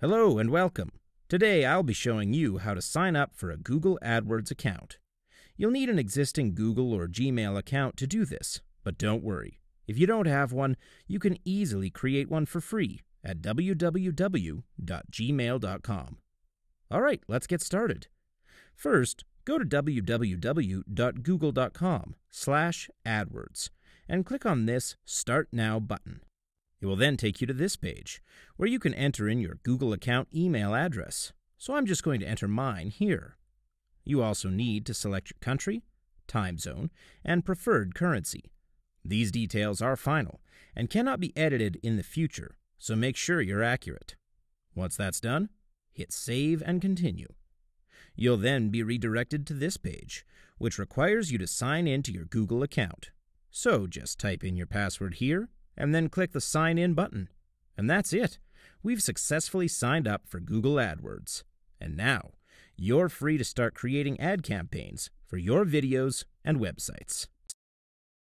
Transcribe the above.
Hello and welcome. Today I'll be showing you how to sign up for a Google AdWords account. You'll need an existing Google or Gmail account to do this, but don't worry. If you don't have one, you can easily create one for free at www.gmail.com. All right, let's get started. First, go to www.google.com/adwords and click on this Start Now button. It will then take you to this page, where you can enter in your Google account email address. So I'm just going to enter mine here. You also need to select your country, time zone, and preferred currency. These details are final and cannot be edited in the future, so make sure you're accurate. Once that's done, hit Save and Continue. You'll then be redirected to this page, which requires you to sign in to your Google account. So just type in your password here and then click the Sign In button. And that's it. We've successfully signed up for Google AdWords. And now, you're free to start creating ad campaigns for your videos and websites.